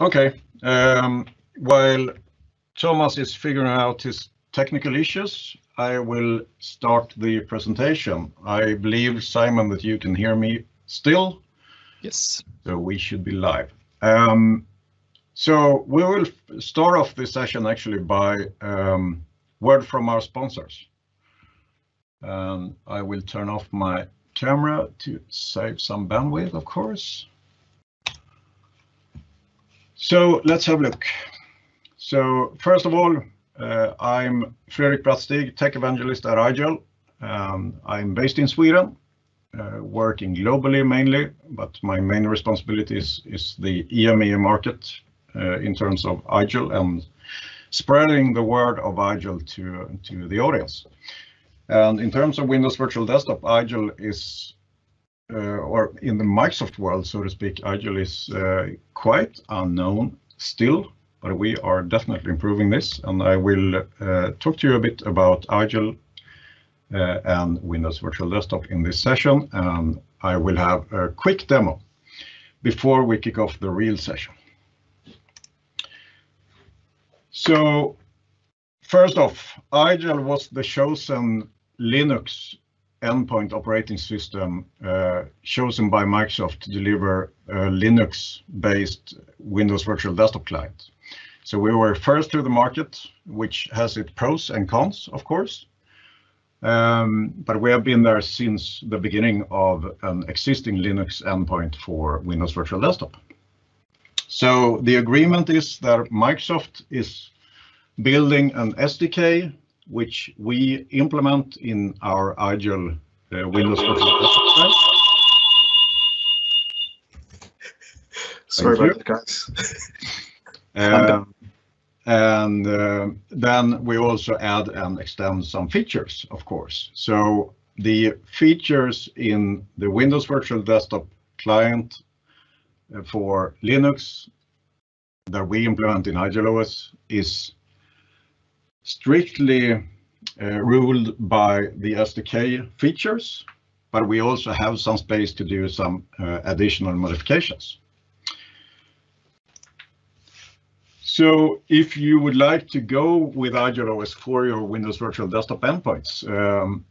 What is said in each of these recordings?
Okay. Um, while Thomas is figuring out his technical issues, I will start the presentation. I believe, Simon, that you can hear me still. Yes. So we should be live. Um, so we will start off this session actually by um, word from our sponsors. Um, I will turn off my camera to save some bandwidth, of course. So let's have a look. So First of all, uh, I'm Fredrik Brattstig, Tech Evangelist at IGEL. Um, I'm based in Sweden, uh, working globally mainly, but my main responsibility is the EMEA market uh, in terms of IGEL and spreading the word of IGEL to to the audience. And in terms of Windows Virtual Desktop, IGEL is, Uh, or in the Microsoft world, so to speak, IGEL is uh, quite unknown still, but we are definitely improving this. And I will uh, talk to you a bit about IGEL and Windows Virtual Desktop in this session. And I will have a quick demo before we kick off the real session. So First off, IGEL was the chosen Linux endpoint operating system uh, chosen by Microsoft to deliver a Linux-based Windows Virtual Desktop client. So we were first to the market, which has its pros and cons, of course. Um, but we have been there since the beginning of an existing Linux endpoint for Windows Virtual Desktop. So the agreement is that Microsoft is building an SDK, which we implement in our uh, Windows Virtual Desktop client. Sorry about that, guys. Um, and uh, then we also add and extend some features, of course. So the features in the Windows Virtual Desktop client uh, for Linux that we implement in IGEL OS is strictly uh, ruled by the SDK features, but we also have some space to do some uh, additional modifications. So if you would like to go with IGEL OS for your Windows Virtual Desktop endpoints, um,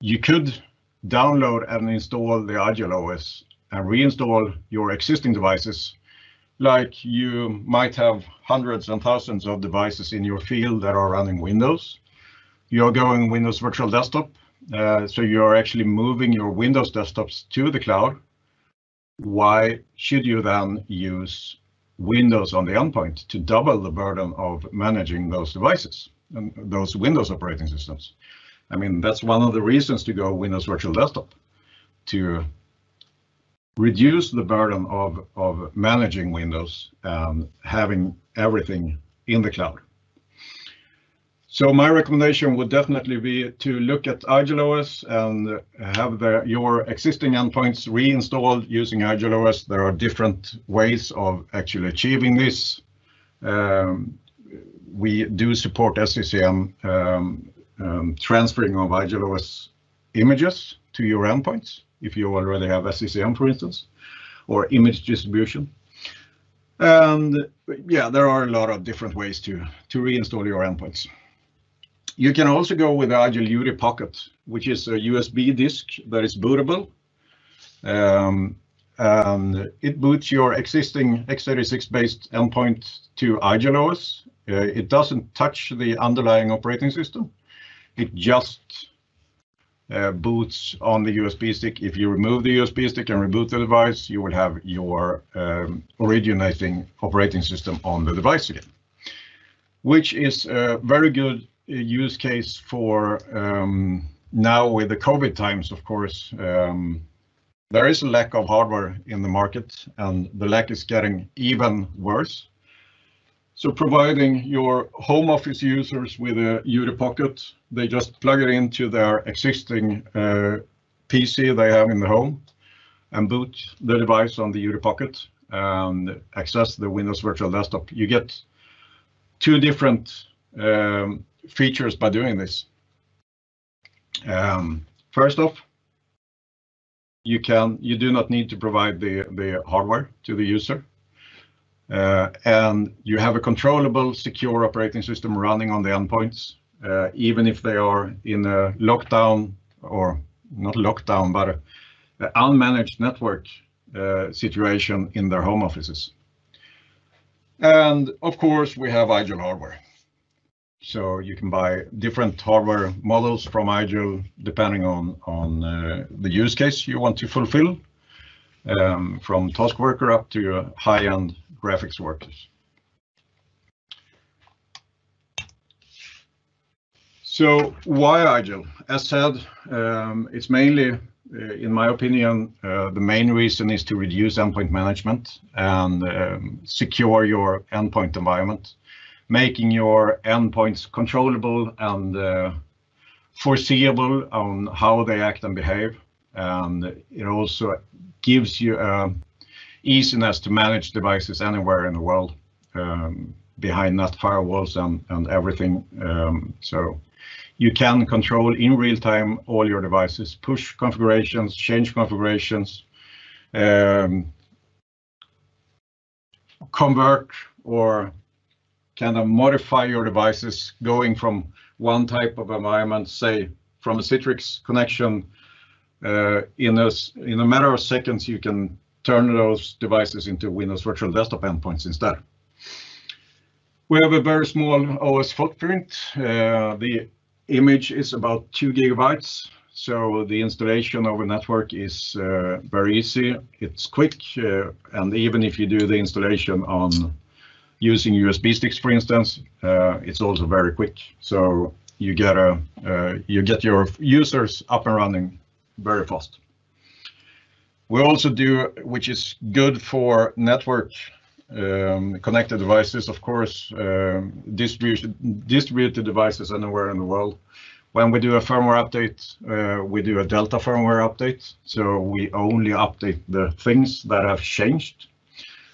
you could download and install the IGEL OS and reinstall your existing devices. Like you might have hundreds and thousands of devices in your field that are running Windows. You're going Windows Virtual Desktop, uh, so you're actually moving your Windows desktops to the cloud. Why should you then use Windows on the endpoint to double the burden of managing those devices and those Windows operating systems? I mean, that's one of the reasons to go Windows Virtual Desktop, to reduce the burden of of managing Windows and having everything in the cloud. So my recommendation would definitely be to look at IGEL OS and have your existing endpoints reinstalled using IGEL OS. There are different ways of actually achieving this. Um, we do support SCCM um, transferring of IGEL OS images to your endpoints if you already have SCCM, for instance, or image distribution. And yeah, there are a lot of different ways to to reinstall your endpoints. You can also go with IGEL UD Pocket, which is a USB disk that is bootable. Um, and It boots your existing x86-based endpoint to IGEL OS. Uh, it doesn't touch the underlying operating system. It just boots on the USB stick. If you remove the USB stick and reboot the device, you will have your um, originating operating system on the device again, which is a very good use case for um, now with the COVID times, of course. Um, There is a lack of hardware in the market, and the lack is getting even worse. So providing your home office users with a UD Pocket, they just plug it into their existing uh, PC they have in the home and boot the device on the UD Pocket and access the Windows Virtual Desktop. You get two different um, features by doing this. Um, first off, you can you do not need to provide the, the hardware to the user. Uh, and you have a controllable, secure operating system running on the endpoints, uh, even if they are in a lockdown or not lockdown, but an unmanaged network uh, situation in their home offices. And of course, we have IGEL hardware. So you can buy different hardware models from IGEL depending on, on uh, the use case you want to fulfill, um, from task worker up to high-end graphics workers. So why IGEL? As said, um, it's mainly, uh, in my opinion, uh, the main reason is to reduce endpoint management and um, secure your endpoint environment making your endpoints controllable and uh, foreseeable on how they act and behave. And it also gives you uh, easiness to manage devices anywhere in the world um, behind net firewalls and, and everything. Um, so you can control in real time all your devices, push configurations, change configurations, um, convert or kind of modify your devices going from one type of environment, say from a Citrix connection, in, a, in a matter of seconds, you can turn those devices into Windows Virtual Desktop endpoints instead. We have a very small OS footprint. Uh, the image is about two gigabytes, so the installation of a network is uh, very easy. It's quick, uh, and even if you do the installation on using USB sticks, for instance, uh, it's also very quick. So you get a uh, you get your users up and running very fast. We also do, which is good for network um, connected devices, of course, um, distributed devices anywhere in the world. When we do a firmware update, uh, we do a Delta firmware update, so we only update the things that have changed.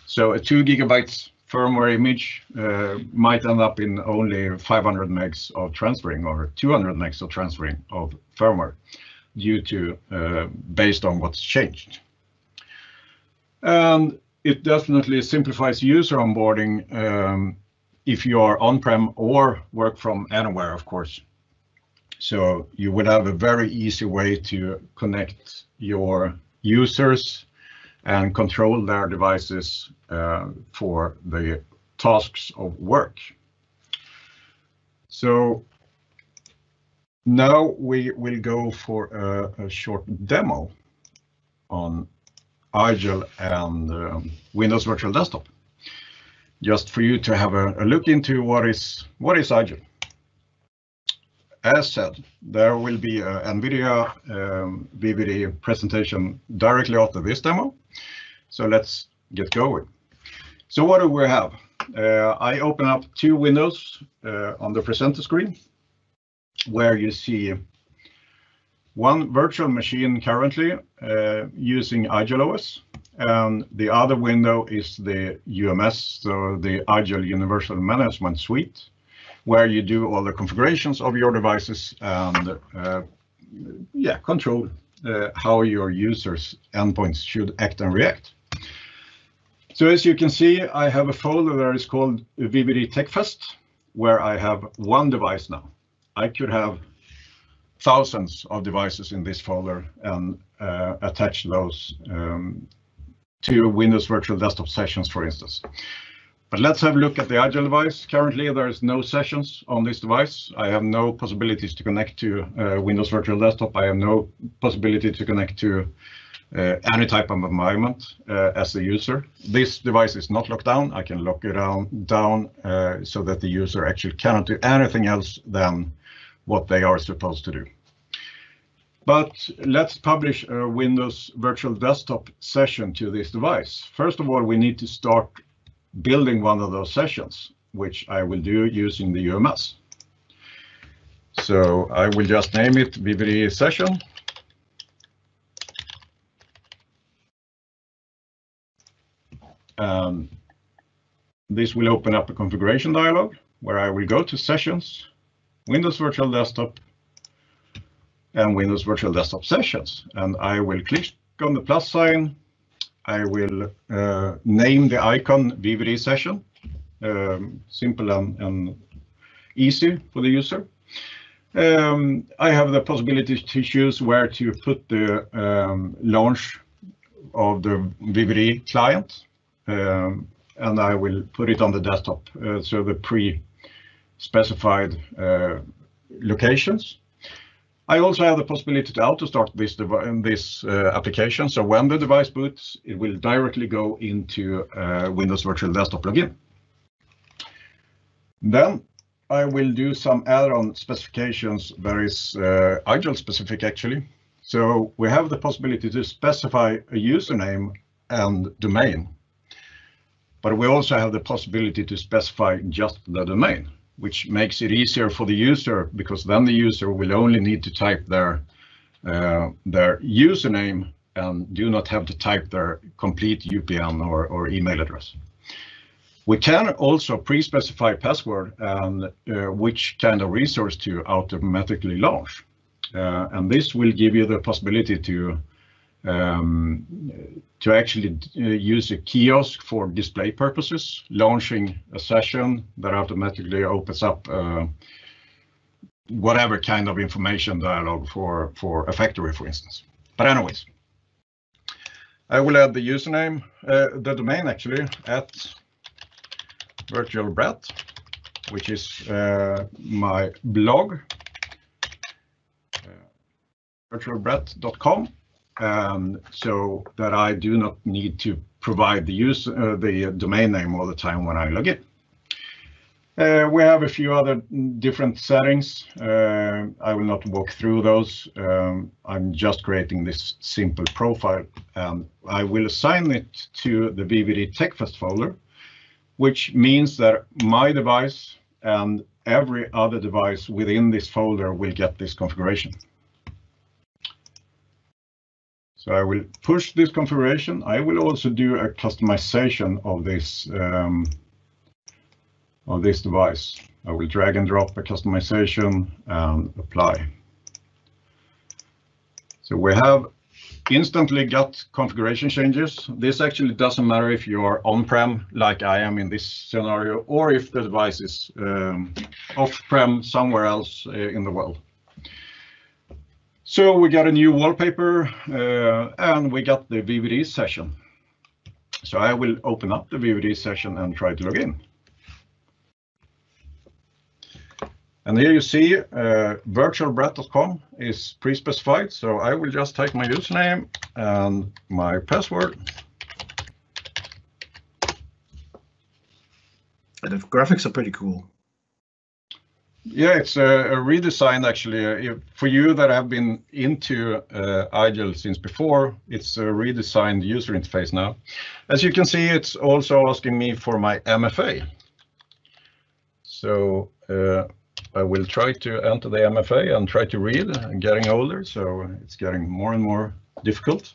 So a two gigabytes firmware image uh, might end up in only 500 megs of transferring or 200 megs of transferring of firmware due to uh, based on what's changed. And it definitely simplifies user onboarding um, if you are on-prem or work from anywhere, of course. So you would have a very easy way to connect your users and control their devices uh, for the tasks of work. So now we will go for a, a short demo on IGEL and um, Windows Virtual Desktop, just for you to have a, a look into what is what is IGEL as said, there will be a NVIDIA um, presentation directly after this demo. So let's get going. So what do we have? Uh, I open up two windows uh, on the presenter screen where you see one virtual machine currently uh, using IGEL and the other window is the UMS, so the IGEL Universal Management Suite where you do all the configurations of your devices and uh, yeah, control uh, how your users' endpoints should act and react. So as you can see, I have a folder that is called VVD TechFest, where I have one device now. I could have thousands of devices in this folder and uh, attach those um, to Windows Virtual Desktop sessions, for instance. But let's have a look at the IGEL device. Currently, there is no sessions on this device. I have no possibilities to connect to uh, Windows Virtual Desktop. I have no possibility to connect to uh, any type of environment uh, as a user. This device is not locked down. I can lock it down, down uh, so that the user actually cannot do anything else than what they are supposed to do. But let's publish a Windows Virtual Desktop session to this device. First of all, we need to start building one of those sessions, which I will do using the UMS. So I will just name it VVD session. Um, this will open up a configuration dialog where I will go to Sessions, Windows Virtual Desktop, and Windows Virtual Desktop Sessions. And I will click on the plus sign I will uh, name the icon VVD session. Um, simple and, and, easy for the user. Um, I have the possibility to choose where to put the um, launch of the VVD client, um, and I will put it on the desktop, uh, so the pre-specified uh, locations. I also have the possibility to auto-start this, this uh, application, so when the device boots, it will directly go into uh, Windows Virtual Desktop login. Then I will do some add-on specifications that is uh, specific actually. So we have the possibility to specify a username and domain, but we also have the possibility to specify just the domain which makes it easier for the user because then the user will only need to type their uh, their username and do not have to type their complete UPN or, or email address. We can also pre-specify password and uh, which kind of resource to automatically launch. Uh, and this will give you the possibility to um, to actually uh, use a kiosk for display purposes, launching a session that automatically opens up uh, whatever kind of information dialog for, for a factory, for instance. But anyways, I will add the username, uh, the domain actually, at virtual Brett, which is uh, my blog, uh, virtualbrett.com um, so that I do not need to provide the use uh, the domain name all the time when I log in. Uh, we have a few other different settings. Uh, I will not walk through those. Um, I'm just creating this simple profile and I will assign it to the VVD TechFest folder, which means that my device and every other device within this folder will get this configuration. So I will push this configuration. I will also do a customization of this um, of this device. I will drag and drop a customization and apply. So we have instantly got configuration changes. This actually doesn't matter if you are on-prem like I am in this scenario or if the device is um, off-prem somewhere else uh, in the world. So we got a new wallpaper uh, and we got the VVD session. So I will open up the VVD session and try to log in. And here you see uh, virtualbrett.com is pre-specified. So I will just type my username and my password. And The graphics are pretty cool. Yeah, it's a, redesign actually. Uh, for you that have been into uh, IGEL since before, it's a redesigned user interface now. As you can see, it's also asking me for my MFA. So uh, I will try to enter the MFA and try to read. I'm getting older, so it's getting more and more difficult.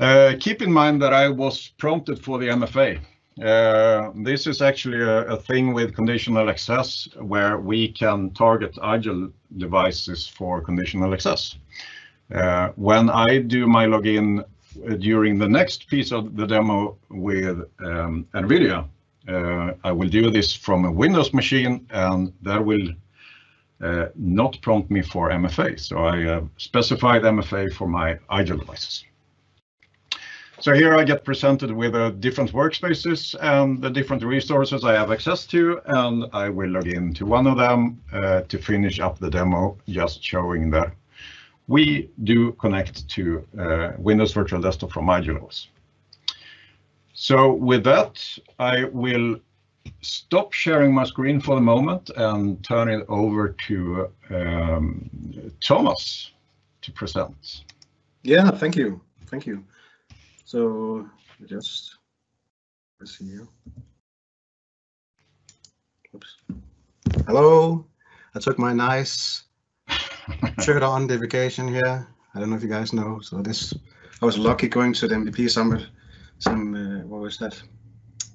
Uh, keep in mind that I was prompted for the MFA. Uh, this is actually a, a, thing with conditional access where we can target IGEL devices for conditional access. Uh, when I do my login uh, during the next piece of the demo with um, NVIDIA, uh, I will do this from a Windows machine and that will uh, not prompt me for MFA. So I specified MFA for my IGEL devices. So here I get presented with the different workspaces and the different resources I have access to, and I will log into one of them uh, to finish up the demo, just showing that we do connect to uh, Windows Virtual Desktop from IGELOS. So with that, I will stop sharing my screen for the moment and turn it over to um, Thomas to present. Yeah, thank you. Thank you. So just let's see here. Oops. Hello. I took my nice shirt on the vacation here. I don't know if you guys know. So this, I was lucky going to the MVP summit. Some uh, what was that?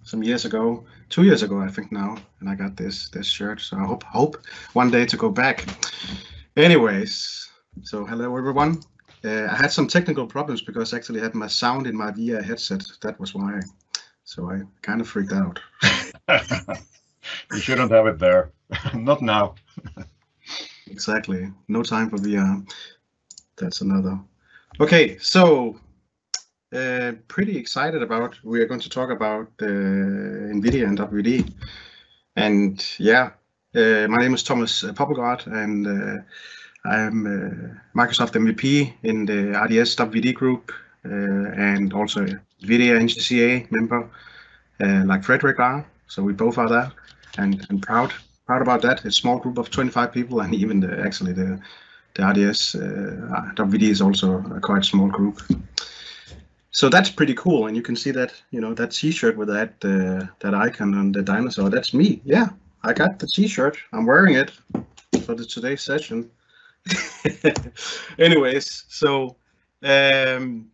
Some years ago, two years ago, I think now, and I got this this shirt. So I hope hope one day to go back. Anyways, so hello everyone. Uh, I had some technical problems because I actually had my sound in my VR headset. That was why. So I kind of freaked out. you shouldn't have it there. Not now. exactly. No time for VR. That's another. Okay, so uh, pretty excited about. We are going to talk about uh, NVIDIA and WD. And yeah, uh, my name is Thomas Poppelgaard, and uh, I'm uh, Microsoft MVP in the RDS WD group, uh, and also a NVIDIA NGCA member, like Fredrik are. So we both are there, and, and proud proud about that. It's a small group of 25 people, and even the, actually the the RDS uh, is also a quite small group. So that's pretty cool, and you can see that you know that T-shirt with that uh, that icon on the dinosaur. That's me. Yeah, I got the T-shirt. I'm wearing it for the today's session. Anyways, so um,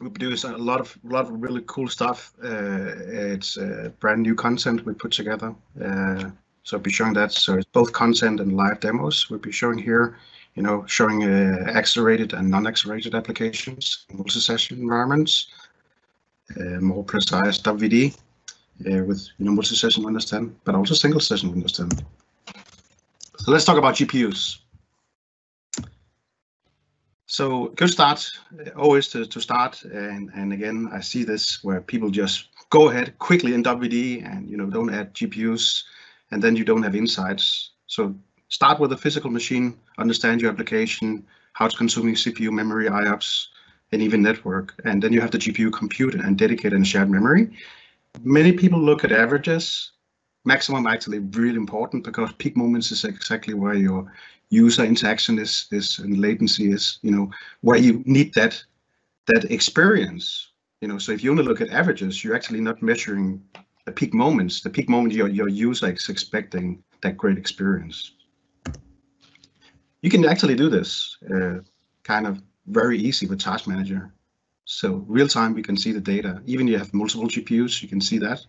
we produce a lot of lot of really cool stuff. Uh, it's uh, brand new content we put together. Uh, so I'll be showing that. So it's both content and live demos. We'll be showing here you know, showing uh, accelerated and non-accelerated applications, multi-session environments, uh, more precise WD uh, with you know multi-session Windows 10, but also single-session Windows 10. So let's talk about GPUs. So good start, uh, always to, to start, and, and again, I see this where people just go ahead quickly in WD and you know don't add GPUs, and then you don't have insights. So start with a physical machine, understand your application, how it's consuming CPU, memory, IOPS, and even network. And then you have the GPU compute and dedicated and shared memory. Many people look at averages. Maximum actually really important because peak moments is exactly where your user interaction is, is and latency is, you know, where you need that that experience. You know, so if you only look at averages, you're actually not measuring the peak moments. The peak moment your your user is expecting that great experience you can actually do this uh, kind of very easy with Task Manager. So real time, we can see the data. Even if you have multiple GPUs, you can see that.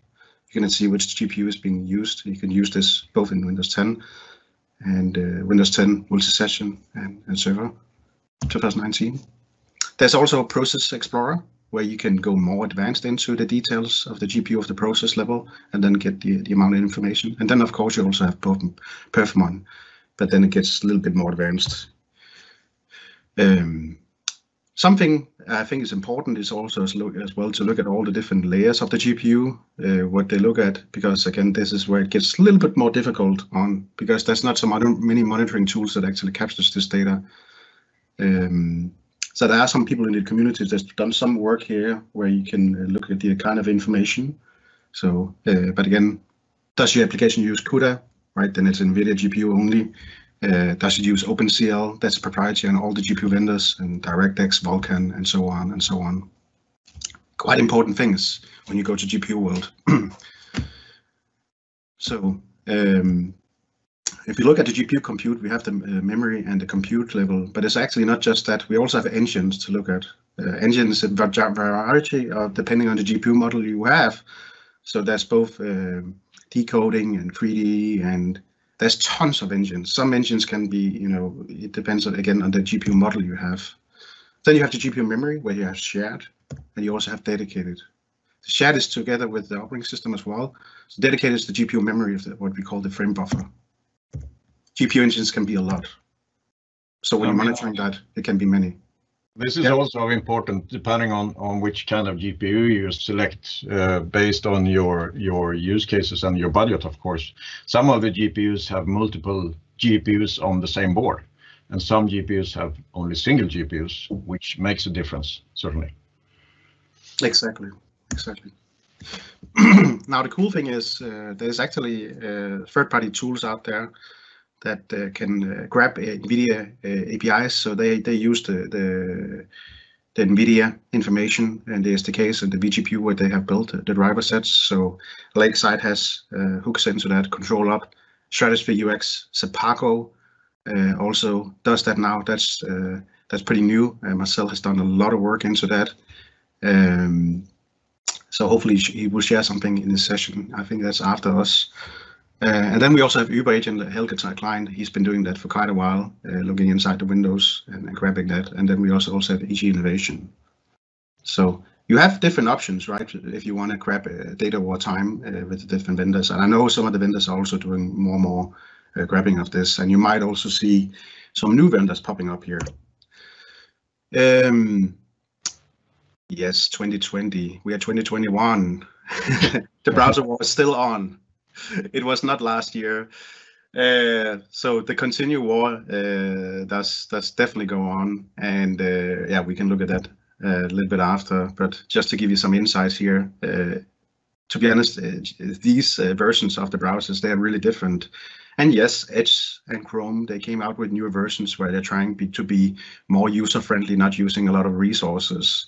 You can see which GPU is being used. You can use this both in Windows 10 and uh, Windows 10 multi-session and, and server 2019. There's also a Process Explorer where you can go more advanced into the details of the GPU of the process level and then get the, the amount of information. And then of course you also have Perfmon but then it gets a little bit more advanced. Um, something I think is important is also as, look, as, well to look at all the different layers of the GPU, uh, what they look at, because again, this is where it gets a little bit more difficult on, because there's not so many monitoring tools that actually captures this data. Um, so there are some people in the community that's done some work here where you can uh, look at the kind of information. So, uh, but again, does your application use CUDA? right? Then it's NVIDIA GPU only. Uh, does it use OpenCL? That's proprietary on all the GPU vendors and DirectX, Vulkan, and so on and so on. Quite important things when you go to GPU world. so um, if you look at the GPU compute, we have the uh, memory and the compute level, but it's actually not just that. We also have engines to look at. Uh, engines, a variety of depending on the GPU model you have. So there's both um, decoding and 3D and there's tons of engines. Some engines can be, you know, it depends on, again on the GPU model you have. Then you have the GPU memory where you have shared and you also have dedicated. The shared is together with the operating system as well. So dedicated is the GPU memory of the, what we call the frame buffer. GPU engines can be a lot. So when you're monitoring that, it can be many. This is also important depending on, on which kind of GPU you select uh, based on your, your use cases and your budget, of course. Some of the GPUs have multiple GPUs on the same board, and some GPUs have only single GPUs, which makes a difference, certainly. Exactly, exactly. now, the cool thing is uh, there's actually uh, third-party tools out there that uh, can uh, grab uh, NVIDIA APIs. So they they use the, the the NVIDIA information and the SDKs and the vGPU where they have built the driver sets. So Lakeside has uh, hooks into that, Control Up, Stratusphere UX, Sepago uh, also does that now. That's uh, that's pretty new. Marcel has done a lot of work into that. Um, so hopefully he will share something in this session. I think that's after us. Uh, and then we also have uberAgent Helge Klein. He's been doing that for quite a while, uh, looking inside the windows and, and, grabbing that. And then we also also have EG Innovation. So you have different options, right? If you want to grab uh, data over time with different vendors. And I know some of the vendors are also doing more and more uh, grabbing of this. And you might also see some new vendors popping up here. Um, yes, 2020. We are 2021. the browser was still on. it was not last year. Uh, so the continue war uh, does does definitely go on, and uh, yeah, we can look at that uh, a little bit after. But just to give you some insights here, uh, to be honest, uh, these versions of the browsers they are really different. And yes, Edge and Chrome they came out with newer versions where they're trying be, to be more user friendly, not using a lot of resources.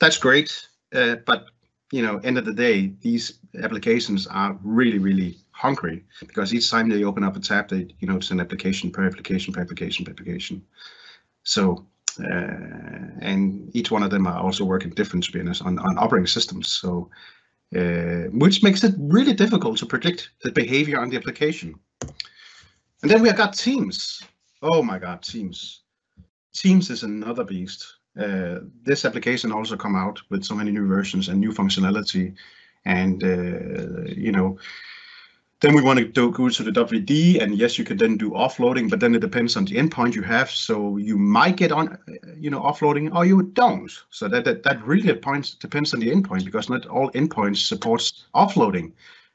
That's great, but you know, end of the day, these applications are really, really hungry because each time they open up a tab, they, you know, it's an application per application per application per application. So, uh, and each one of them are also working different to be honest on, on operating systems. So, uh, which makes it really difficult to predict the behavior on the application. And then we have got Teams. Oh my God, Teams. Teams is another beast. Uh, this application also come out with so many new versions and new functionality and uh, you know then we want to go to the WD and yes you can then do offloading but then it depends on the endpoint you have. So you might get on uh, you know offloading or you don't. So that that, that really points depends on the endpoint because not all endpoints supports offloading.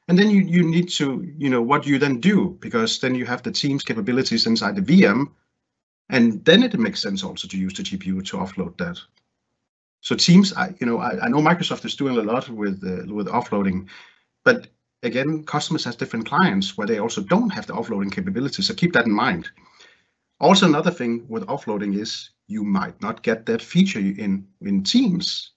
And then you you need to you know what you then do? Because then you have the teams capabilities inside the VM and then it makes sense also to use the GPU to offload that. So Teams, I, you know, I, I know Microsoft is doing a lot with uh, with offloading, but again, customers has different clients where they also don't have the offloading capabilities. So keep that in mind. Also, another thing with offloading is you might not get that feature in in Teams.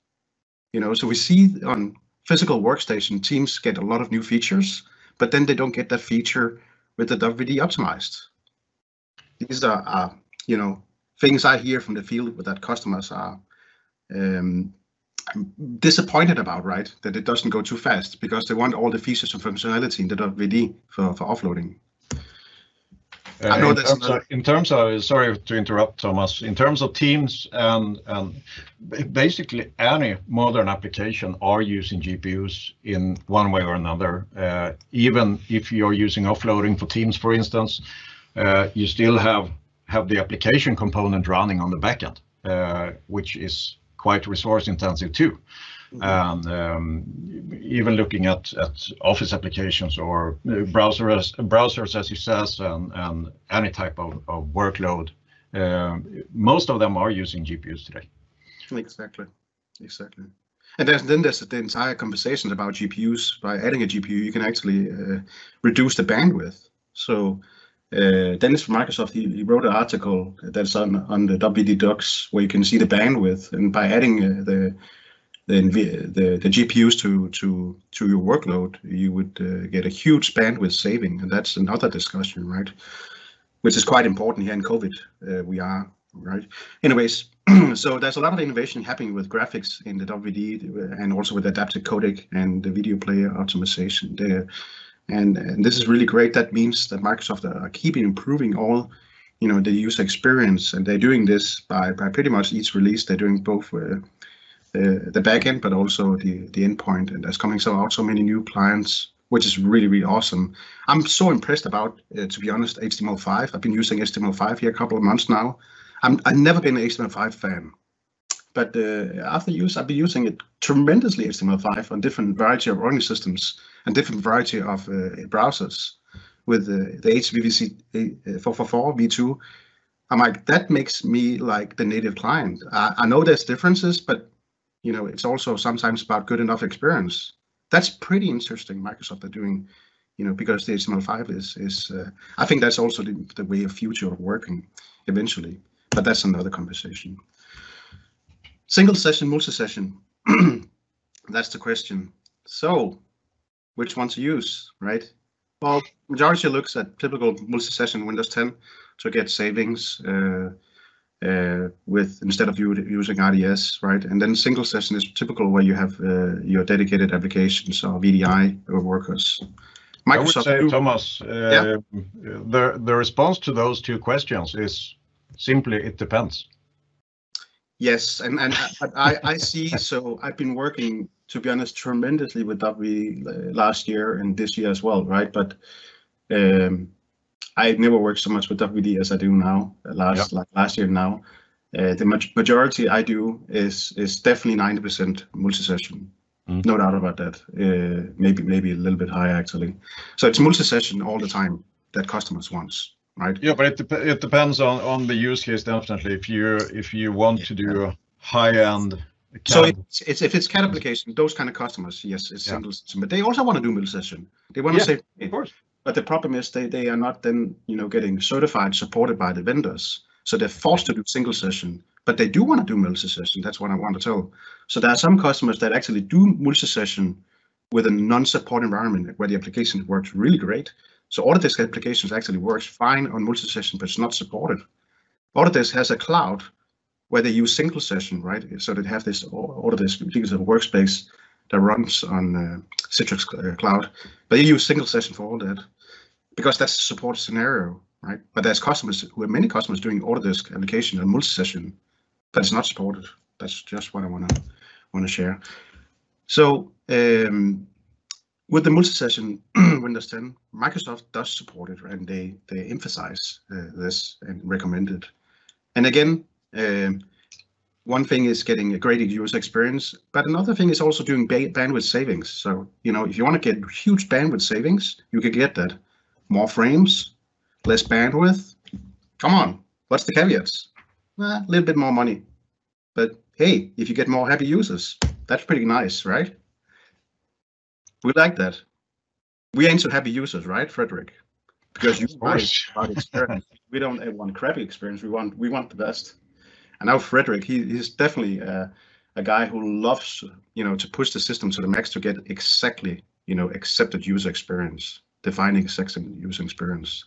You know, so we see on physical workstation, Teams get a lot of new features, but then they don't get that feature with the WD optimized. These are, are you know, things I hear from the field with that customers are um, disappointed about, right? That it doesn't go too fast because they want all the features and functionality in the .vd for, for offloading. Uh, in, terms of, in, terms of, sorry to interrupt, Thomas. In terms of Teams and and basically any modern application are using GPUs in one way or another. Uh, even if you're using offloading for Teams, for instance, uh, you still have have the application component running on the backend, uh, which is quite resource intensive too. Mm -hmm. And um, even looking at, at office applications or uh, browsers, browsers as you says, and, and any type of, of workload, uh, most of them are using GPUs today. Exactly, exactly. And there's, then there's the entire conversation about GPUs. By adding a GPU, you can actually uh, reduce the bandwidth. So uh, Dennis from Microsoft, he, he, wrote an article that's on on the WD docs where you can see the bandwidth, and by adding uh, the the, the the GPUs to to to your workload, you would uh, get a huge bandwidth saving, and that's another discussion, right? Which is quite important here in COVID. Uh, we are right. Anyways, so there's a lot of innovation happening with graphics in the WD and also with adaptive codec and the video player optimization. There and, and this is really great. That means that Microsoft are keeping improving all, you know, the user experience, and they're doing this by, by pretty much each release. They're doing both uh, the the backend, but also the the endpoint. And there's coming so out so many new clients, which is really really awesome. I'm so impressed about, uh, to be honest, HTML5. I've been using HTML5 here a couple of months now. I'm I've never been an HTML5 fan but uh, after use, I've been using it tremendously HTML5 on different variety of operating systems and different variety of uh, browsers with uh, the HVVC 444 v2. I'm like, that makes me like the native client. I, I know there's differences, but you know, it's also sometimes about good enough experience. That's pretty interesting. Microsoft are doing, you know, because the HTML5 is is. Uh, I think that's also the, the way of future of working eventually. But that's another conversation. Single session, multi-session. That's the question. So, which one to use, right? Well, majority looks at typical multi-session Windows 10 to get savings uh, uh, with instead of you using RDS, right? And then single session is typical where you have uh, your dedicated applications or VDI or workers. I would say, Thomas, yeah? the the response to those two questions is simply, it depends. Yes, and and uh, I I see. So I've been working, to be honest, tremendously with WVD uh, last year and this year as well, right? But um, I've never worked so much with WVD as I do now, uh, like last year now. The majority I do is is definitely 90% multi-session. Mm. No doubt about that. Maybe maybe a little bit higher, actually. So it's multi-session all the time that customers want, right? Yeah, but it it depends on on the use case, definitely. If you if you want to do high-end. So it's if it's CAD application, those kind of customers, yes, it's single session. But they also want to do multi-session. They want to say. Of course. But the problem is they they are not then you know getting certified, supported by the vendors. So they're forced to do single session. But they do want to do multi-session. That's what I want to tell. So there are some customers that actually do multi-session with a non-support environment where the application works really great. So Autodesk applications actually works fine on multi-session, but it's not supported. Autodesk has a cloud where they use single session, right? So they have this Autodesk Workspace that runs on uh, Citrix uh, Cloud. But they use single session for all that because that's a support scenario, right? But there's customers, who many customers doing Autodesk application and multi-session, but it's not supported. That's just what I want to want to share. So um, with the multi-session Windows 10, Microsoft does support it, and they they emphasize uh, this and recommend it. And again, um, one thing is getting a great user experience, but another thing is also doing bandwidth savings. So you know, if you want to get huge bandwidth savings, you can get that. More frames, less bandwidth. Come on, what's the caveats? A little bit more money. But hey, if you get more happy users, that's pretty nice, right? We like that. We aim to happy users, right, Fredrik? Because you want experience. We don't want crappy experience. We want we want the best. And now Fredrik, he's definitely a guy who loves you know to push the system to the max to get exactly you know accepted user experience, defining accepted user experience.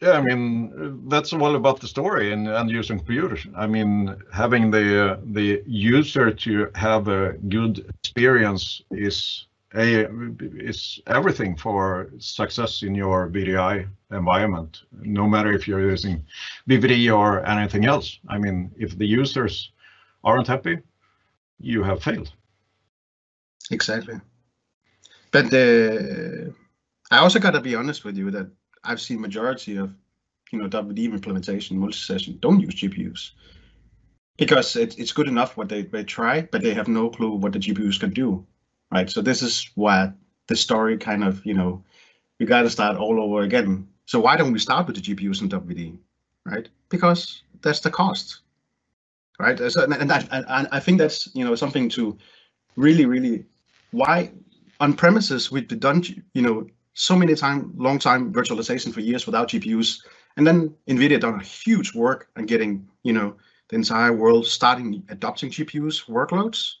Yeah, I mean, that's all about the story and using computers. I mean, having the the user to have a good experience is everything for success in your VDI environment, no matter if you're using VVD or anything else. I mean, if the users aren't happy, you have failed. Exactly. But uh, I also got to be honest with you that I've seen majority of WVD implementation multi-session don't use GPUs because it's good enough what they, they try, but they have no clue what the GPUs can do, right? So this is why the story kind of, you know, we got to start all over again. So why don't we start with the GPUs in WVD, right? Because that's the cost, right? So, And I think that's you know, something to really, really why on premises we've done you know, so many time, long time virtualization for years without GPUs. And then NVIDIA done a huge work on getting you know, the entire world starting adopting GPUs workloads.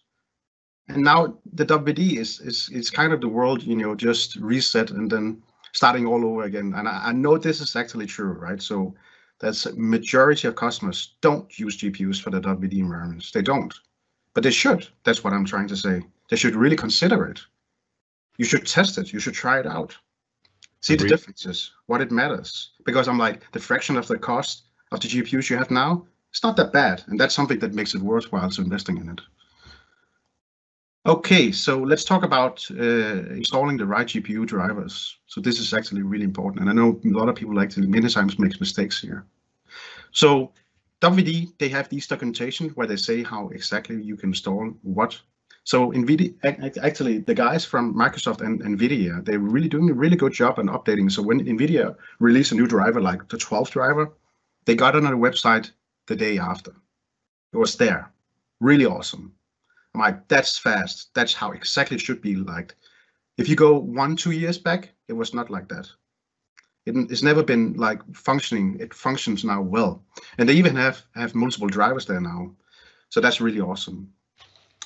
And now the WVD is kind of the world you know just reset and then starting all over again. And I know this is actually true, right? So that's a majority of customers don't use GPUs for the WVD environments. They don't. But they should. That's what I'm trying to say. They should really consider it. You should test it. You should try it out. See the differences, what it matters. Because I'm like, the fraction of the cost of the GPUs you have now, it's not that bad. And that's something that makes it worthwhile to investing in it. Okay, so let's talk about uh, installing the right GPU drivers. So this is actually really important. And I know a lot of people actually many times make mistakes here. So WVD, they have these documentation where they say how exactly you can install what. So NVIDIA, actually, the guys from Microsoft and NVIDIA, they're really doing a really good job on updating. So when NVIDIA released a new driver, like the 12th driver, they got it on their website the day after. It was there. Really awesome. Like, that's fast. That's how exactly it should be like. If you go one, two years back, it was not like that. It's never been like functioning. It functions now well. And they even have multiple drivers there now. So that's really awesome.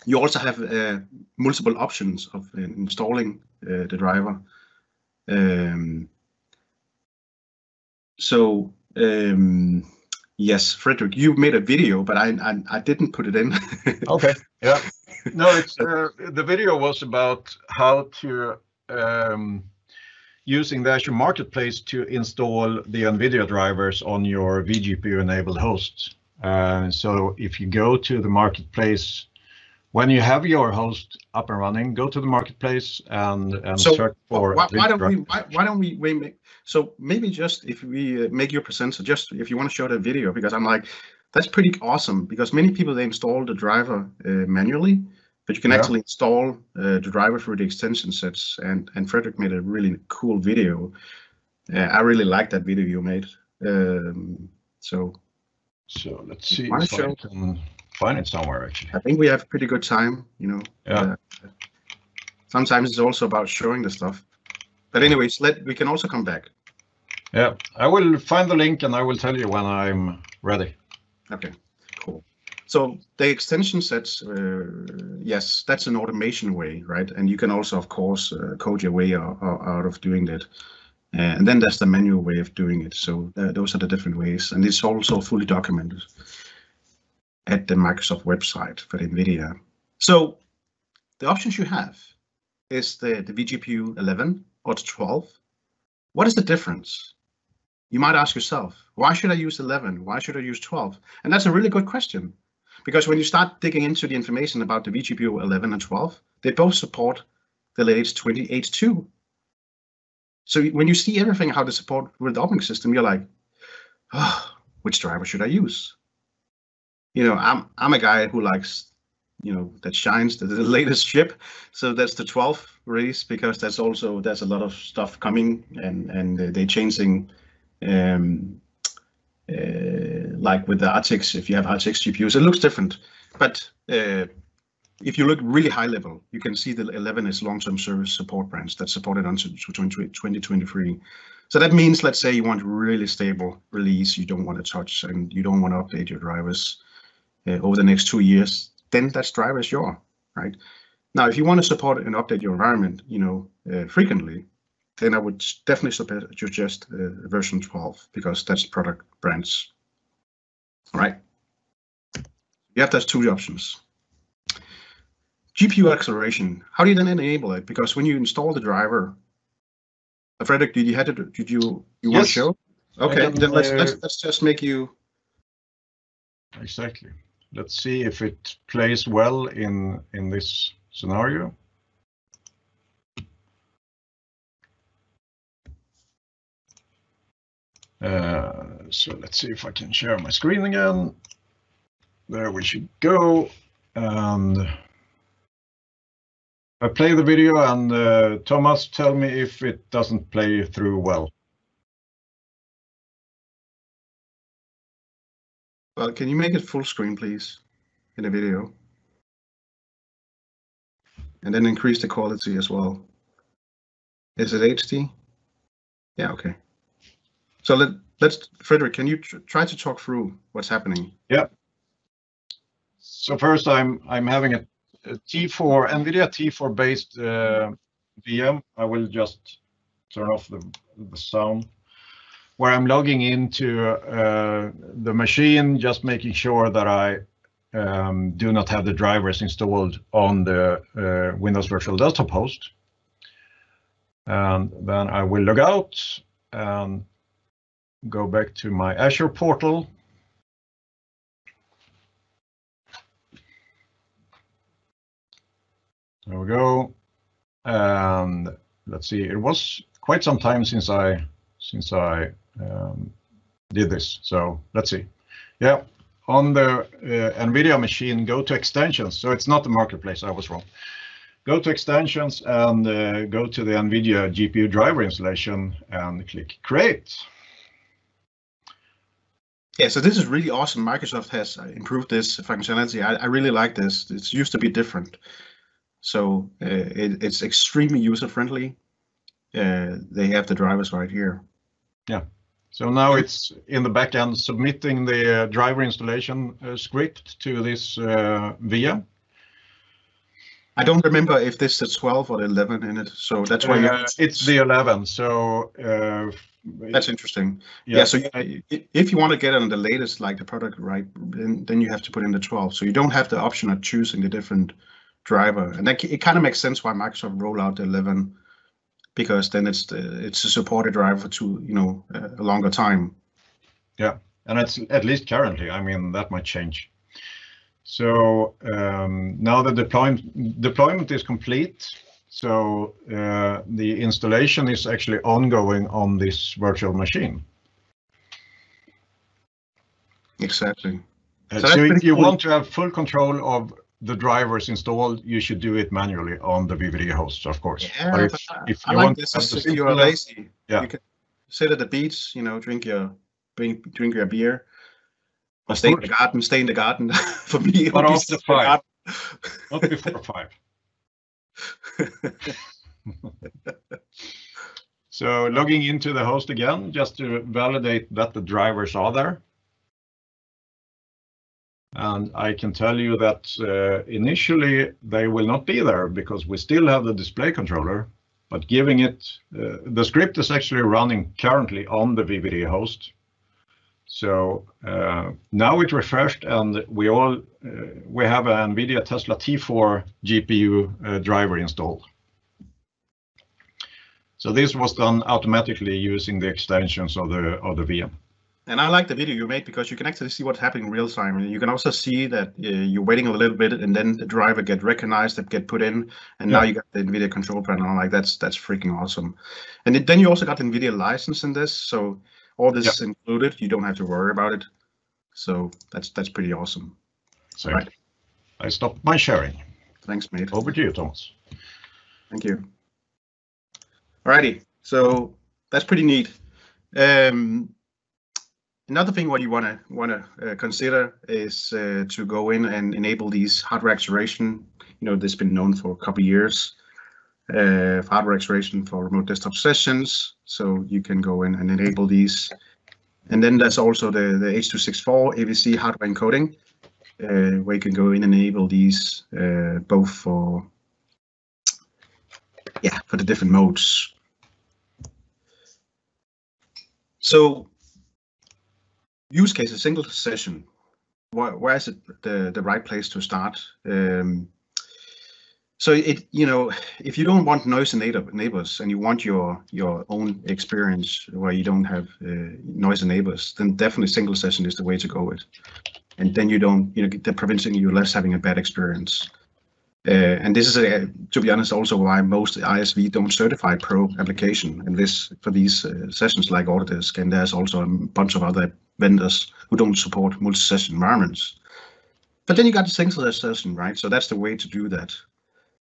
You also have uh, multiple options of uh, installing uh, the driver. Um, so um, yes, Fredrik, you made a video, but I I didn't put it in. Okay. Yeah. No, it's the video was about how to um, using the Azure Marketplace to install the NVIDIA drivers on your vGPU-enabled hosts. Uh, so if you go to the marketplace, when you have your host up and running, go to the marketplace and, and So search for. why, why don't we why, why don't we, we make so maybe just if we uh, make your presenter just if you want to show the video because I'm like that's pretty awesome because many people they install the driver uh, manually but you can Yeah. actually install uh, the driver through the extension sets and and Fredrik made a really cool video uh, I really like that video you made um, so So let's see Wanna if I can find it somewhere actually. I think we have pretty good time you know Yeah. Uh, sometimes it's also about showing the stuff but anyways let we can also come back Yeah, I will find the link and I will tell you when I'm ready. Okay, cool. So the extension sets, uh, yes, that's an automation way, right? And you can also, of course, uh, code your way out, out of doing that. And then there's the manual way of doing it. So uh, those are the different ways. And it's also fully documented at the Microsoft website for NVIDIA. So the options you have is the, the vGPU 11 or the 12. What is the difference? You might ask yourself, why should I use 11? Why should I use 12? And that's a really good question. Because when you start digging into the information about the vGPU 11 and 12, they both support the latest 28.2. So when you see everything how they support with the operating system, you're like, oh, which driver should I use? You know, I'm I'm a guy who likes, you know, that shines the, the latest chip. So that's the 12 release because that's also there's a lot of stuff coming and and they're changing um, uh, like with the RTX, if you have RTX GPUs, it looks different. But uh, if you look really high level, you can see the 11 is long-term service support branch that's supported until 2023. So that means, let's say you want really stable release, you don't want to touch and you don't want to update your drivers over the next two years, then that driver is your, right? Now, if you want to support and update your environment, you know, uh, frequently, then I would definitely suggest uh, version 12 because that's product brands. All right. You have those two options. GPU acceleration. How do you then enable it? Because when you install the driver, uh, Fredrik, did you had to? Did you you want Yes. to show? Okay, then let's let's uh, let's just make you. Exactly. Let's see if it plays well in in this scenario. Uh, so let's see if I can share my screen again. There we should go. And I play the video and uh, Thomas, tell me if it doesn't play through well. Well, can you make it full screen, please, in the video? And then increase the quality as well. Is it HD? Yeah, okay. So let, let's, Fredrik, can you tr- try to talk through what's happening? Yeah. So first, I'm I'm having a, a T4 NVIDIA T4 based uh, VM. I will just turn off the the sound. Where I'm logging into uh, the machine, just making sure that I um, do not have the drivers installed on the uh, Windows Virtual Desktop host. And then I will log out and go back to my Azure portal. There we go. And let's see, it was quite some time since I since I um, did this. So let's see. Yeah, on the uh, NVIDIA machine, go to extensions. So it's not the marketplace, I was wrong. Go to extensions and uh, go to the NVIDIA GPU driver installation and click create. Yeah, so this is really awesome. Microsoft has uh, improved this functionality. I, I really like this. It used to be different. So uh, it, it's extremely user friendly. Uh, they have the drivers right here. So now it's in the backend submitting the uh, driver installation uh, script to this uh, VM. I don't remember if this is 12 or 11 in it. So that's why you, Uh, it's the 11. So uh, that's interesting. Yeah. so you, if you want to get on the latest, like the product, right, then, then you have to put in the 12. So you don't have the option of choosing the different driver. And that, it kind of makes sense why Microsoft roll out the 11 because then it's the, it's a supported driver to you know a longer time. Yeah, and it's at least currently. I mean that might change. So um, now the deployment deployment is complete. So uh, the installation is actually ongoing on this virtual machine. Exactly. Uh, so, so if you cool. want to have full control of the drivers installed, you should do it manually on the WVD hosts, of course. Yeah, but if, if you like want this is if you're lazy, yeah. you can sit at the beach, you know, drink your drink, drink your beer, or stay in the garden. Stay in the garden for me. But after five, not before five. so logging into the host again, just to validate that the drivers are there. And I can tell you that uh, initially they will not be there because we still have the display controller, but giving it, uh, the script is actually running currently on the WVD host. So uh, now it refreshed and we all, we have an NVIDIA Tesla T4 GPU driver installed. So this was done automatically using the extensions of the, of the VM. And I like the video you made because you can actually see what's happening in real time. And you can also see that uh, you're waiting a little bit and then the driver get recognized, that get put in, and yeah. now you got the NVIDIA control panel. I'm like, that's that's freaking awesome. And then you also got the NVIDIA license in this. So all this yeah. is included. You don't have to worry about it. So that's that's pretty awesome. So right. I stopped my sharing. Thanks, mate. Over to you, Thomas. Thank you. Alrighty, so that's pretty neat. Um, Another thing what you want to want to uh, consider is uh, to go in and enable these hardware acceleration. You know, this has been known for a couple years. Uh, hardware acceleration for remote desktop sessions. So you can go in and enable these. And then there's also the, the H264 AVC hardware encoding, uh, where you can go in and enable these uh, both for yeah for the different modes. So use case a single session where, where is it the the right place to start? Um, so it you know if you don't want noise neighbors and you want your your own experience where you don't have uh, noisy neighbors then definitely single session is the way to go with. And then you don't you know they're preventing you less having a bad experience. Uh, and this is, a, to be honest, also why most ISV don't certify pro application. And this for these uh, sessions like Autodesk, and there's also a bunch of other vendors who don't support multi-session environments. But then you got the single session, right? So that's the way to do that.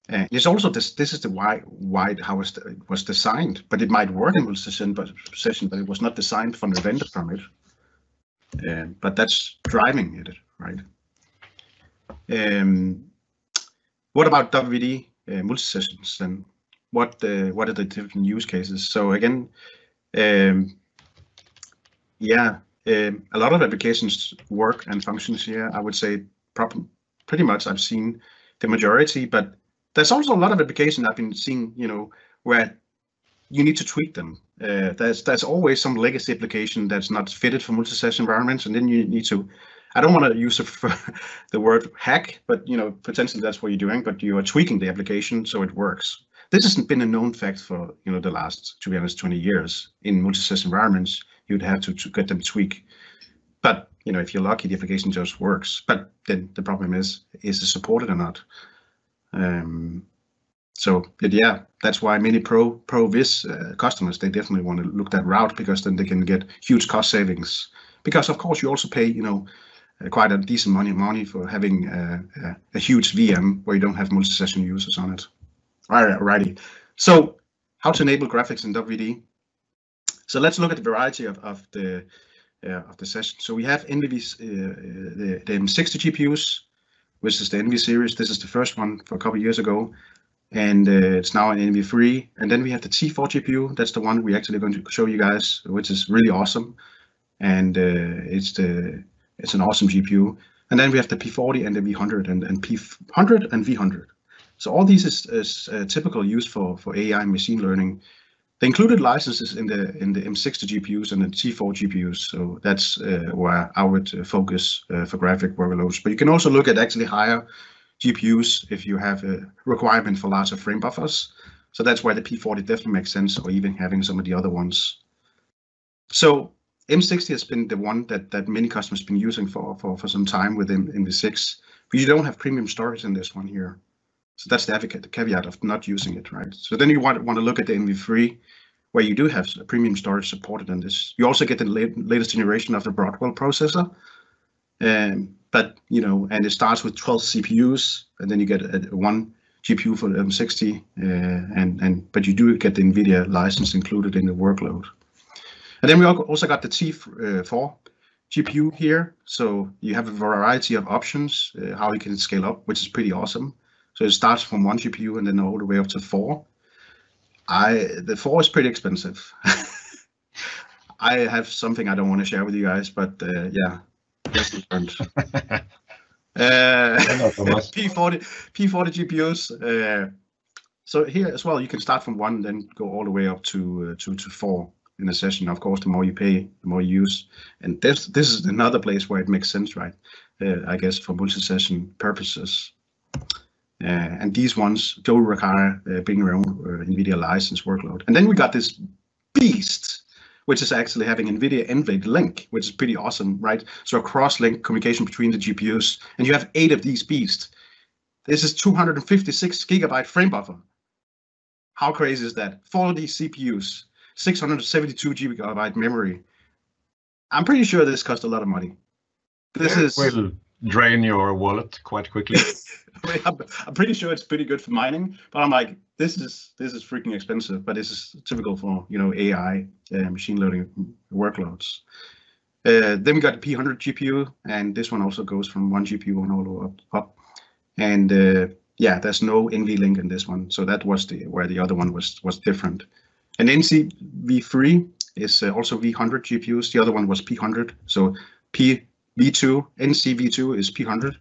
And it's also this. This is the why why how it was designed. But it might work in multi-session, but session, but it was not designed from the vendor from it. Uh, but that's driving it, right? Um, what about WVD uh, multi-sessions and what uh, what are the different use cases? So again, um, yeah, um, a lot of applications work and functions here. I would say pretty much I've seen the majority, but there's also a lot of applications I've been seeing, you know, where you need to tweak them. Uh, there's there's always some legacy application that's not fitted for multi-session environments, and then you need to I don't want to use the word hack, but you know potentially that's what you're doing. But you are tweaking the application so it works. This hasn't been a known fact for you know the last, to be honest, 20 years in multi-session environments. You'd have to, to get them tweak. But you know if you're lucky, the application just works. But then the problem is, is it supported or not? Um, so yeah, that's why many pro pro vis uh, customers they definitely want to look that route because then they can get huge cost savings. Because of course you also pay you know uh, quite a decent money money for having a, a, a huge VM where you don't have multi-session users on it. All right, righty. So how to enable graphics in WVD? So let's look at the variety of, of the uh, of the session. So we have NVIDIA's uh, the, the M60 GPUs, which is the NV series. This is the first one for a couple years ago, and uh, it's now an NV3. And then we have the T4 GPU. That's the one we're actually going to show you guys, which is really awesome. And uh, it's the it's an awesome GPU. And then we have the P40 and the V100 and, and P100 and V100. So all these is, is uh, typical use for, for AI machine learning. The included licenses in the in the M60 GPUs and the T4 GPUs. So that's uh, where I would uh, focus uh, for graphic workloads. But you can also look at actually higher GPUs if you have a requirement for larger frame buffers. So that's why the P40 definitely makes sense, or even having some of the other ones. So M60 has been the one that that many customers have been using for for for some time with M- NV6, but you don't have premium storage in this one here. So that's the advocate, the caveat of not using it, right? So then you want want to look at the NV3, where you do have premium storage supported in this. You also get the late, latest generation of the Broadwell processor, um, but you know, and it starts with 12 CPUs, and then you get a, a one GPU for the M60, uh, and and but you do get the NVIDIA license included in the workload. And then we also got the T4 GPU here, so you have a variety of options uh, how you can scale up, which is pretty awesome. So it starts from one GPU and then all the way up to four. I the four is pretty expensive. I have something I don't want to share with you guys, but uh, yeah, lesson learned. Uh. P40 P40 GPUs. Uh, so here as well, you can start from one, then go all the way up to uh, to to four in a session. Of course, the more you pay, the more you use. And this this is another place where it makes sense, right? Uh, I guess for multi-session purposes. Uh, and these ones don't require uh, bringing your own uh, NVIDIA license workload. And then we got this beast, which is actually having NVIDIA NVLink link, which is pretty awesome, right? So a cross-link communication between the GPUs, and you have eight of these beasts. This is 256 gigabyte frame buffer. How crazy is that? 40 CPUs, 672 gigabyte memory. I'm pretty sure this cost a lot of money. This is will drain your wallet quite quickly. I'm, pretty sure it's pretty good for mining, but I'm like, this is this is freaking expensive. But this is typical for you know AI uh, machine learning workloads. Uh, then we got the P100 GPU, and this one also goes from one GPU and all the way up. up. And uh, yeah, there's no NVLink in this one, so that was the where the other one was was different. And NC V3 is uh, also V100 GPUs. The other one was P100, so P V2 NC V2 is P100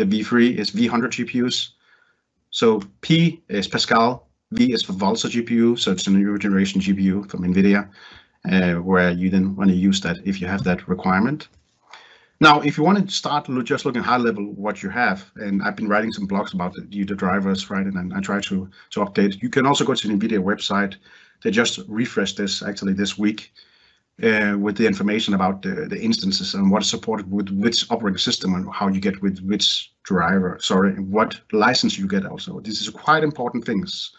the V3 is V100 GPUs. So P is Pascal, V is for Volta GPU, so it's a new generation GPU from NVIDIA, uh, where you then want to use that if you have that requirement. Now, if you want to start just looking high level what you have, and I've been writing some blogs about the, the drivers, right, and I, I try to, to update. You can also go to the NVIDIA website. They just refreshed this actually this week uh, with the information about the, the instances and what is supported with which operating system and how you get with which driver, sorry, what license you get also. This is quite important things.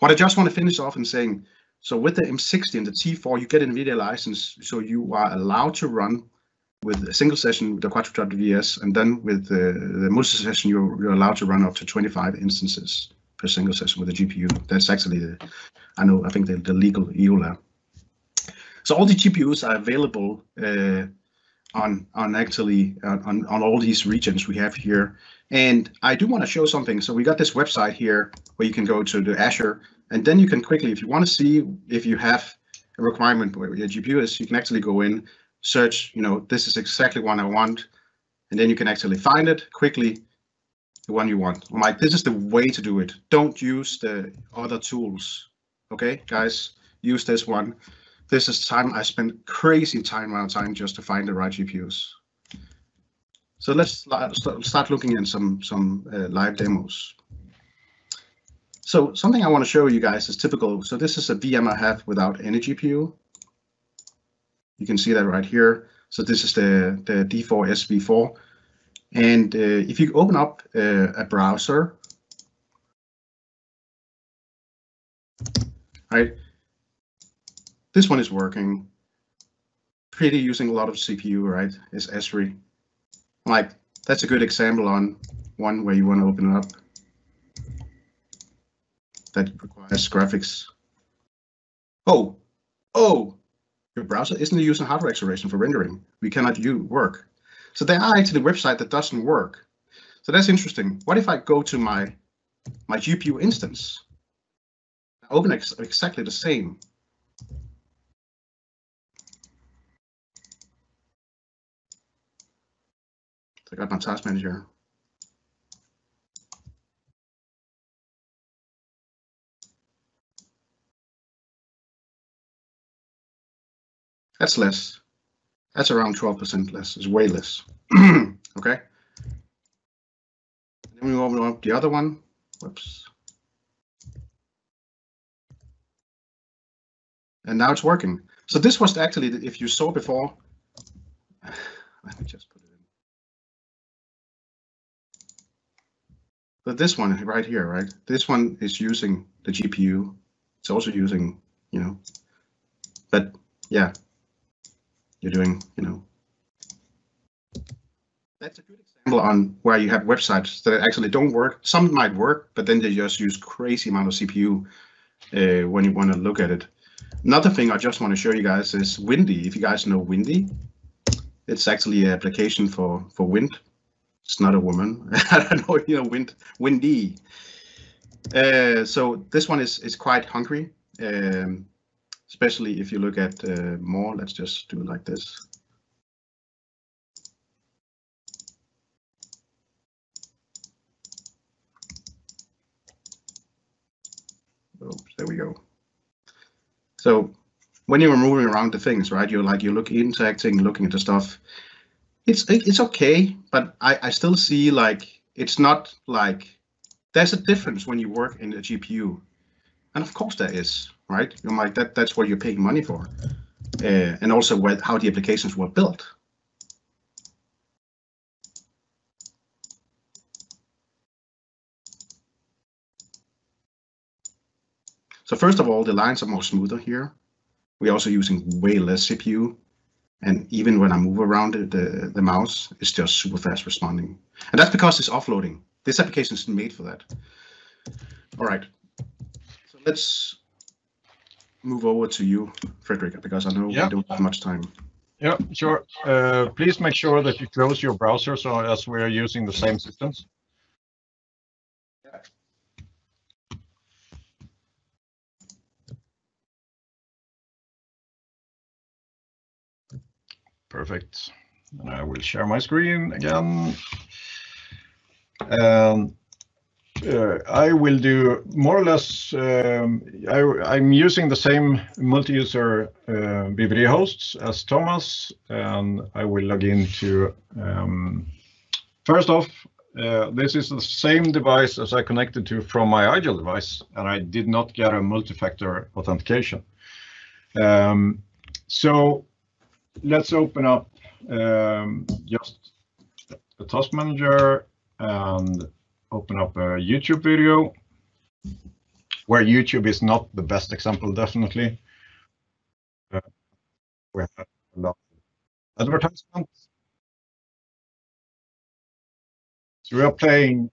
What I just want to finish off in saying, so with the M60 and the T4, you get an NVIDIA license, so you are allowed to run with a single session with the Quadro vWS, and then with the, the multi-session, you're, you're allowed to run up to 25 instances per single session with a GPU. That's actually the, I know, I think the, the legal EULA. So all the GPUs are available uh, on on actually on, on all these regions we have here. And I do want to show something. So we got this website here where you can go to the Azure, and then you can quickly, if you want to see if you have a requirement where your GPU is, you can actually go in, search. You know, this is exactly one I want, and then you can actually find it quickly, the one you want. I'm like, this is the way to do it. Don't use the other tools. Okay, guys, use this one this is time I spent crazy time around time just to find the right GPUs. So let's start looking at some some uh, live demos. So something I want to show you guys is typical. So this is a VM I have without any GPU. You can see that right here. So this is the, the D4 SV4. And uh, if you open up uh, a browser, right, this one is working. Pretty using a lot of CPU, right? Is Esri. Like that's a good example on one where you want to open it up. That requires graphics. Oh, oh, your browser isn't using hardware acceleration for rendering. We cannot use work. So there are actually a website that doesn't work. So that's interesting. What if I go to my my GPU instance? Open ex exactly the same. Got my task manager. That's less. That's around 12% less. It's way less. okay. And Then we open up the other one. Whoops. and now it's working. So this was actually, if you saw before, let me just put it in. But this one right here, right? This one is using the GPU. It's also using, you know, but yeah, you're doing, you know, that's a good example on where you have websites that actually don't work. Some might work, but then they just use crazy amount of CPU uh, when you want to look at it. Another thing I just want to show you guys is Windy. If you guys know Windy, it's actually an application for for wind. It's not a woman. I don't know, you know, wind, Windy. Uh, so this one is is quite hungry, um, especially if you look at uh, more. Let's just do like this. Oops, there we go. So when you're moving around the things, right? You're like you look interacting, looking at the stuff. It's it's okay, but I I still see like it's not like there's a difference when you work in a GPU, and of course there is, right? You're like that that's what you're paying money for, uh, and also what how the applications were built. So first of all, the lines are more smoother here. We're also using way less CPU. And even when I move around the, the, the mouse, it's just super fast responding. And that's because it's offloading. This application is made for that. All right. So let's move over to you, Fredrik, because I know Yeah. we don't have much time. Yeah, sure. Uh, please make sure that you close your browser so as we are using the same systems. Perfect. And I will share my screen again. And uh, I will do more or less, um, I, I'm using the same multi-user uh, WVD hosts as Thomas, and I will log into, um, first off, uh, this is the same device as I connected to from my IGEL device, and I did not get a multi-factor authentication. Um, so let's open up um, just a task manager and open up a YouTube video where YouTube is not the best example, definitely. Uh, we have a lot of advertisements. So we are playing.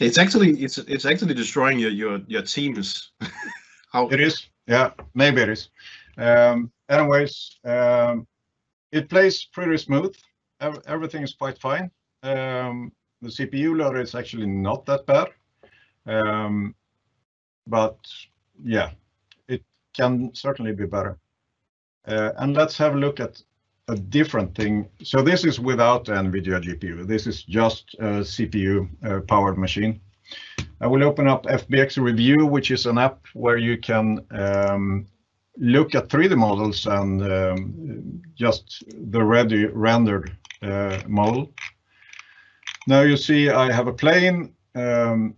It's actually it's it's actually destroying your your your teams. How It is, yeah, maybe it is. Um, anyways, um, it plays pretty smooth. Everything is quite fine. Um, the CPU loader is actually not that bad. Um, but yeah, it can certainly be better. Uh, and let's have a look at a different thing. So this is without NVIDIA GPU. This is just a CPU uh, powered machine. I will open up FBX Review, which is an app where you can um, look at 3D models and um, just the ready rendered uh, model. Now you see I have a plane um,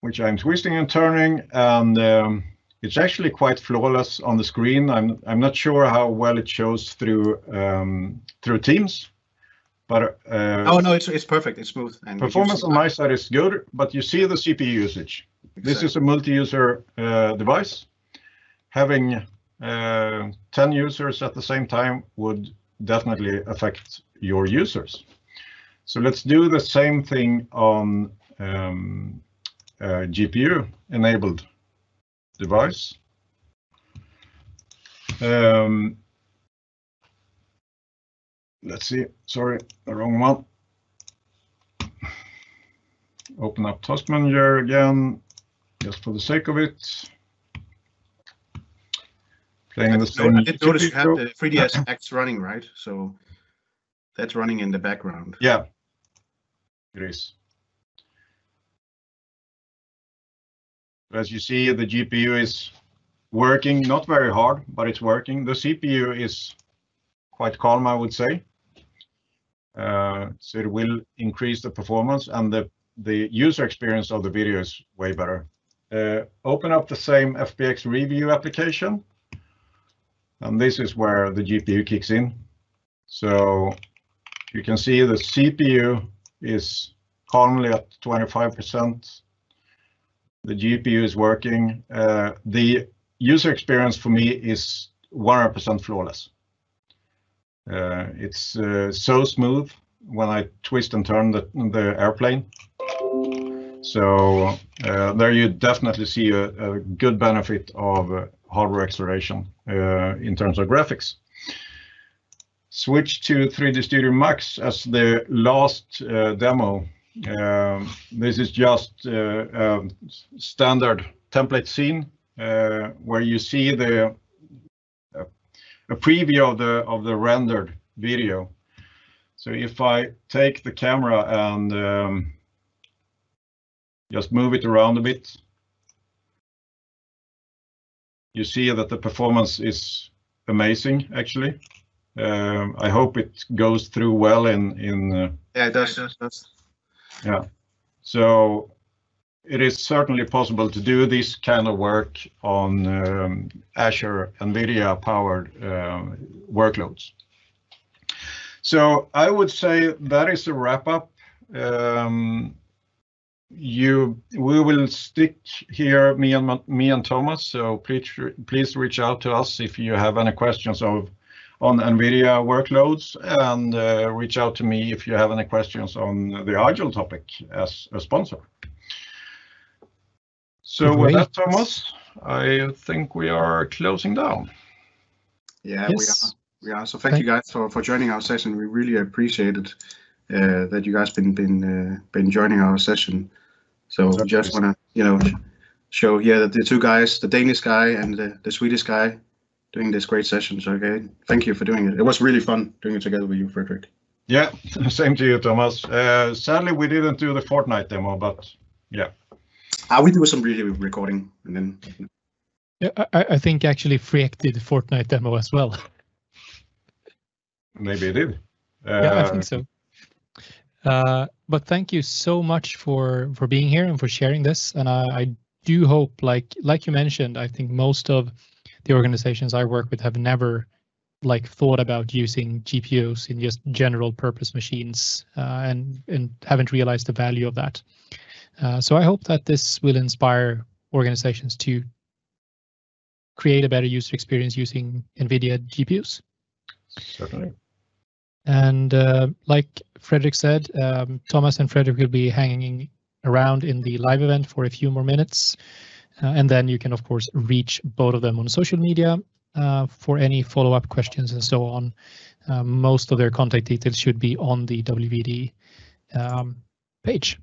which I'm twisting and turning, and um, it's actually quite flawless on the screen. I'm I'm not sure how well it shows through um, through Teams, but uh, Oh no, it's it's perfect. It's smooth. And performance on my side is good, but you see the CPU usage. This is a multi-user uh, device. Having uh, 10 users at the same time would definitely affect your users. So let's do the same thing on um, a GPU-enabled device. Um, let's see, sorry, the wrong one. Open up Task Manager again, just for the sake of it. Playing the same. I did notice you have the 3ds Max running, right? So that's running in the background. Yeah, it is. As you see, the GPU is working, not very hard, but it's working. The CPU is quite calm, I would say. So it will increase the performance and the, the user experience of the video is way better. uh, open up the same FBX review application. And this is where the GPU kicks in. So you can see the CPU is currently at 25%. The GPU is working. Uh, the user experience for me is 100% flawless. Uh, it's uh, so smooth when I twist and turn the, the airplane. So uh, there you definitely see a, a good benefit of uh, hardware acceleration uh, in terms of graphics. Switch to 3D Studio Max as the last uh, demo. Um, this is just a standard template scene where you see the a preview of the of the rendered video. So if I take the camera and um, just move it around a bit, you see that the performance is amazing actually. Um, I hope it goes through well in in. Uh, yeah, it does. It does. Yeah. So it is certainly possible to do this kind of work on um, Azure NVIDIA powered uh, workloads. So I would say that is a wrap up. Um, you, we will stick here, me and me and Thomas. So please please reach out to us if you have any questions of on NVIDIA workloads, and uh, reach out to me if you have any questions on the Agile topic as a sponsor. So with that, Thomas, I think we are closing down. Yeah, yes. we are. We are. So thank, thank you guys for, for joining our session. We really appreciate it uh, that you guys been been uh, been joining our session. So we just want to you know show here that the two guys, the Danish guy and the, the Swedish guy, doing this great session. So okay, thank you for doing it. It was really fun doing it together with you, Fredrik. Yeah, same to you, Thomas. Uh, sadly, we didn't do the Fortnite demo, but yeah. Uh, we do some really recording and then. Yeah, I, I think actually Freek did Fortnite demo as well. Maybe it did. Uh, yeah, I think so. Uh, but thank you so much for for being here and for sharing this. And I, I do hope, like like you mentioned, I think most of the organizations I work with have never like thought about using GPUs in just general purpose machines uh, and and haven't realized the value of that. Uh, so I hope that this will inspire organizations to create a better user experience using NVIDIA GPUs. Certainly. And uh, like Fredrik said, um, Thomas and Fredrik will be hanging around in the live event for a few more minutes. Uh, and then you can, of course, reach both of them on social media uh, for any follow-up questions and so on. Uh, most of their contact details should be on the WVD um, page.